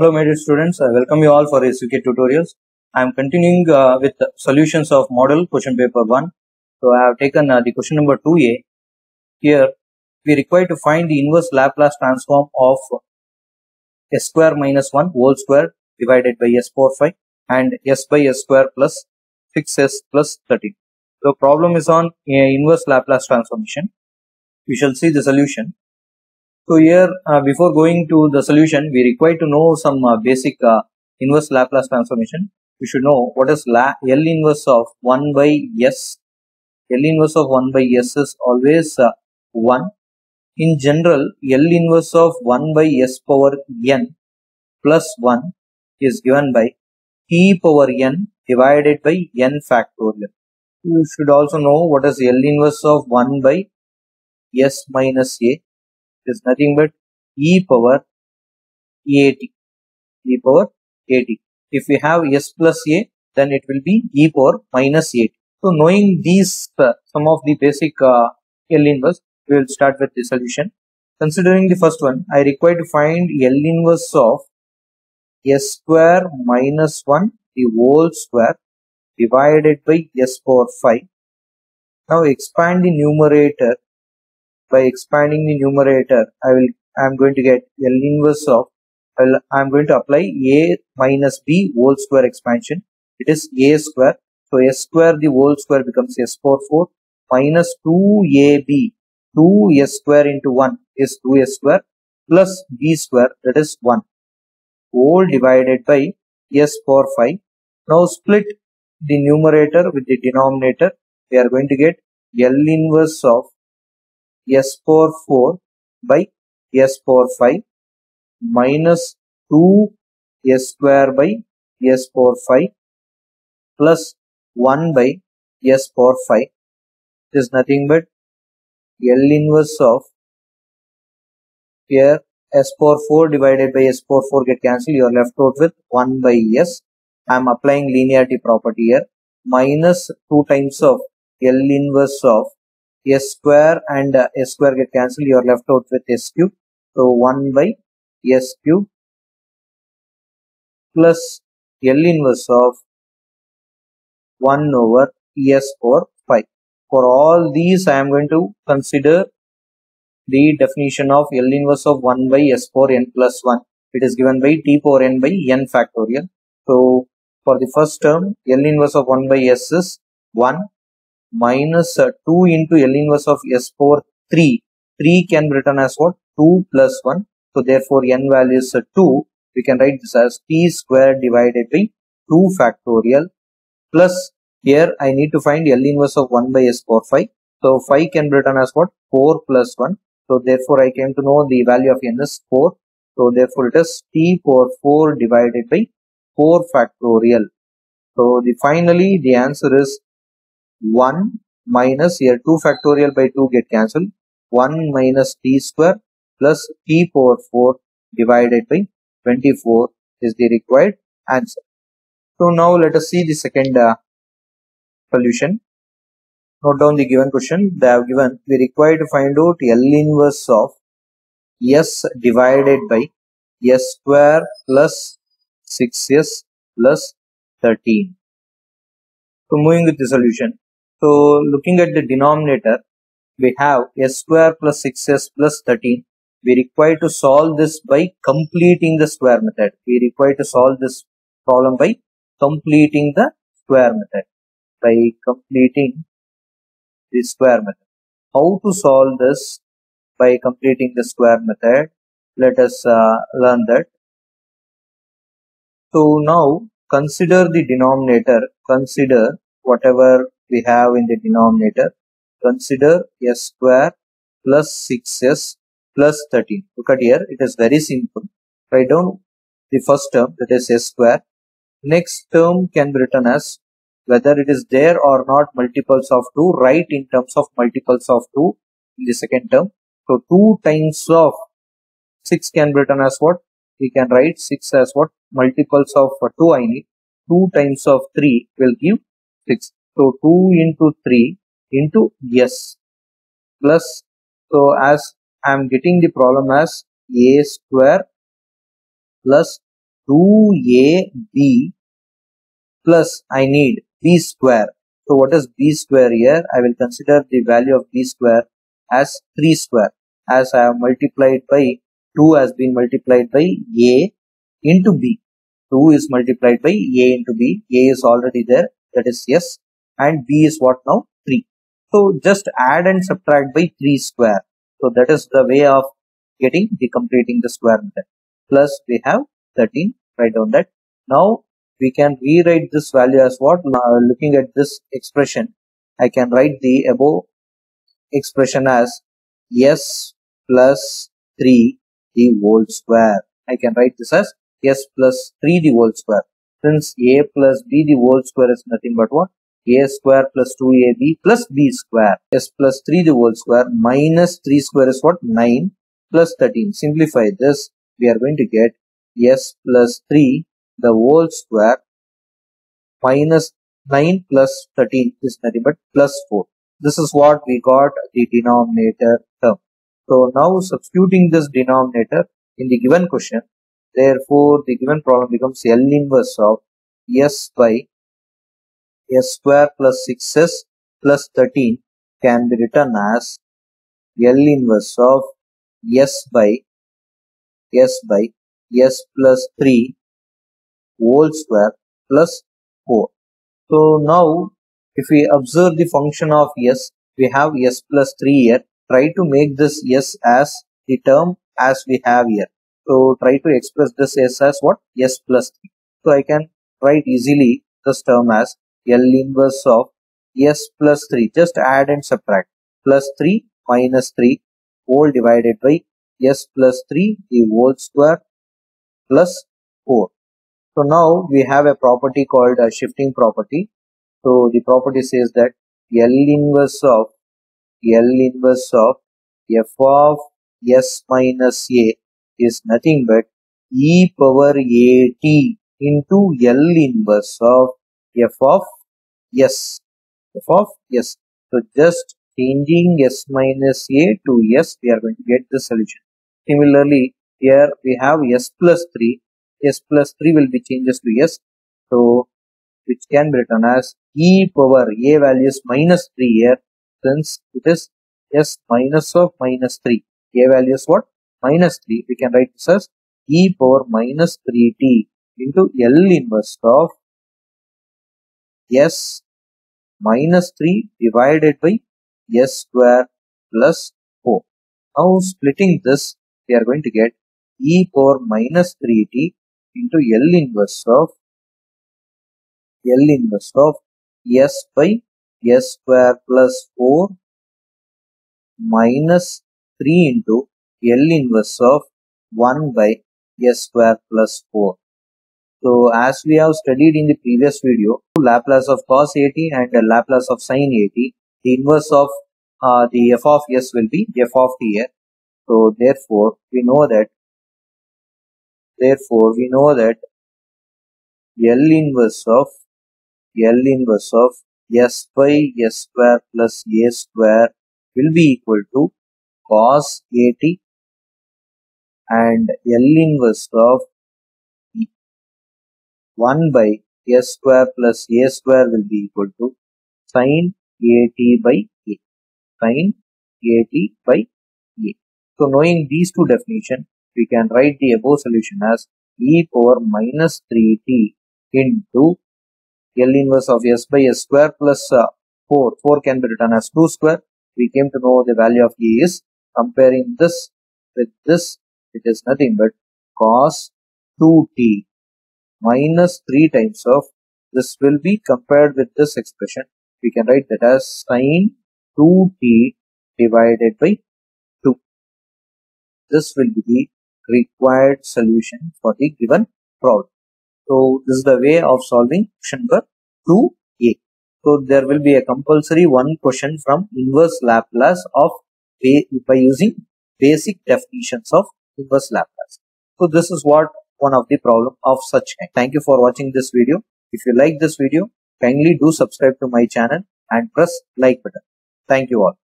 Hello my dear students, I welcome you all for SVK tutorials. I am continuing uh, with solutions of model question paper 1. So I have taken uh, the question number 2a. Here we require to find the inverse Laplace transform of s square minus 1 whole square divided by s power 5 and s by s square plus 6s plus 13. So problem is on uh, inverse Laplace transformation. We shall see the solution. So here, uh, before going to the solution, we require to know some uh, basic uh, inverse Laplace transformation. We should know what is La L inverse of 1 by S. L inverse of 1 by S is always uh, 1. In general, L inverse of 1 by S power n plus 1 is given by t power n divided by n factorial. You should also know what is L inverse of 1 by S minus A is nothing but e power at e power at if we have s plus a then it will be e power minus at so knowing these uh, some of the basic uh, l inverse we will start with the solution. Considering the first one i require to find l inverse of s square minus 1 the whole square divided by s power 5 now expand the numerator by expanding the numerator I will I am going to get L inverse of well I am going to apply a minus b whole square expansion. It is a square. So s square the whole square becomes s power 4 minus 2ab 2s square into 1 is 2s square plus b square that is 1 whole divided by s power 5 now split the numerator with the denominator. We are going to get L inverse of s power 4 by s power 5 minus 2 s square by s power 5 plus 1 by s power 5 it is nothing but L inverse of here s power 4 divided by s power 4 get cancelled. You are left out with 1 by s. I am applying linearity property here. Minus 2 times of L inverse of s square and uh, s square get cancelled you are left out with s cube so 1 by s cube plus l inverse of 1 over s power 5 for all these i am going to consider the definition of l inverse of 1 by s power n plus 1 it is given by t power n by n factorial. So for the first term l inverse of 1 by s is 1 minus uh, 2 into L inverse of S power 3. 3 can be written as what? 2 plus 1. So therefore n value is uh, 2. We can write this as t square divided by 2 factorial plus here I need to find L inverse of 1 by S power 5. So 5 can be written as what? 4 plus 1. So therefore I came to know the value of n is 4. So therefore it is t power 4 divided by 4 factorial. So the finally the answer is 1 minus here 2 factorial by 2 get cancelled 1 minus t square plus t power 4 divided by 24 is the required answer. So now let us see the second uh, solution. Note down the given question. They have given we require to find out L inverse of S divided by S square plus 6S plus 13. So moving with the solution. So looking at the denominator, we have s square plus 6s plus 13. We require to solve this by completing the square method. We require to solve this problem by completing the square method. By completing the square method. How to solve this by completing the square method? Let us uh, learn that. So now consider the denominator. Consider whatever we have in the denominator. Consider s square plus 6s plus 13. Look at here, it is very simple. Write down the first term that is s square. Next term can be written as whether it is there or not multiples of 2, write in terms of multiples of 2 in the second term. So 2 times of 6 can be written as what? We can write 6 as what? Multiples of 2 I need. 2 times of 3 will give 6. So 2 into 3 into S plus so as I am getting the problem as A square plus 2ab plus I need b square. So what is b square here? I will consider the value of b square as 3 square as I have multiplied by 2 has been multiplied by a into b. 2 is multiplied by a into b. a is already there that is yes and b is what now 3. So just add and subtract by 3 square. So that is the way of getting the completing the square method. Plus we have 13 write down that. Now we can rewrite this value as what uh, looking at this expression I can write the above expression as s plus 3 the whole square. I can write this as s plus 3 the whole square. Since a plus b the whole square is nothing but what? A square plus 2ab plus b square. s plus 3 the whole square minus 3 square is what? 9 plus 13. Simplify this. We are going to get s plus 3 the whole square minus 9 plus 13 is nothing but plus 4. This is what we got the denominator term. So now substituting this denominator in the given question, therefore the given problem becomes L inverse of S by S square plus 6S plus 13 can be written as L inverse of S by S by S plus 3 whole square plus 4. So now if we observe the function of s, we have s plus 3 here. Try to make this s as the term as we have here. So try to express this s as what? s plus 3. So I can write easily this term as L inverse of s plus 3. Just add and subtract. Plus 3 minus 3 whole divided by s plus 3 the whole square plus 4. So now we have a property called a shifting property. So the property says that L inverse of L inverse of f of s minus a is nothing but e power at into L inverse of f of s f of s. So just changing s minus a to s we are going to get the solution. Similarly here we have s plus 3 s plus 3 will be changes to s. So, which can be written as e power a value is minus 3 here since it is s minus of minus 3. a value is what? Minus 3. We can write this as e power minus 3t into L inverse of s minus 3 divided by s square plus 4. Now splitting this, we are going to get e power minus 3t into L inverse of L inverse of S by S square plus 4 minus 3 into L inverse of 1 by S square plus 4. So as we have studied in the previous video, Laplace of cos at and Laplace of sin at, the inverse of uh, the f of s will be f of t. So therefore, we know that Therefore, we know that L inverse of L inverse of S by S square plus A square will be equal to cos AT and L inverse of 1 by S square plus A square will be equal to sin AT by A. Sin AT by A. So knowing these two definitions, we can write the above solution as e power minus 3t into L inverse of s by s square plus uh, 4. 4 can be written as 2 square. We came to know the value of e is comparing this with this it is nothing but cos 2t minus 3 times of this will be compared with this expression. We can write that as sine 2t divided by 2. This will be the required solution for the given problem. So this is the way of solving question number 2a. So there will be a compulsory one question from inverse Laplace of by using basic definitions of inverse Laplace. So this is what one of the problem of such kind. Thank you for watching this video. If you like this video, kindly do subscribe to my channel and press like button. Thank you all.